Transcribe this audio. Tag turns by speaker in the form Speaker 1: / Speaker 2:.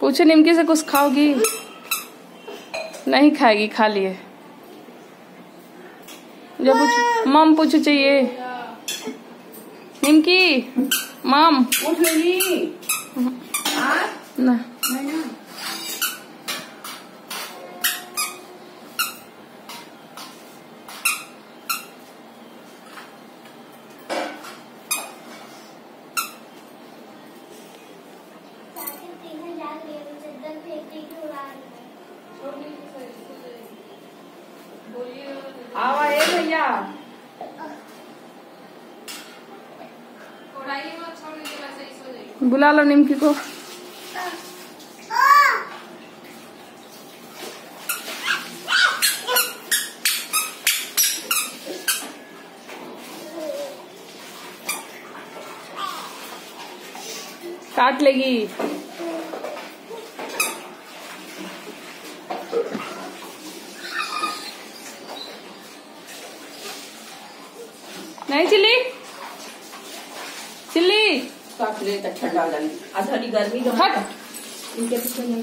Speaker 1: पूछे निमकी से कुछ खाओगी? नहीं खाएगी खा लिए। जब पूछ मम पूछो चाहिए। निमकी मम।
Speaker 2: हाँ
Speaker 1: ना।
Speaker 2: आवा ए भैया।
Speaker 1: बुला लो निमकी को। काट लेगी। नहीं चिल्ली। चिल्ली।
Speaker 2: तो ठंडा आधा गर्मी
Speaker 1: हट।
Speaker 2: इनके पीछे नहीं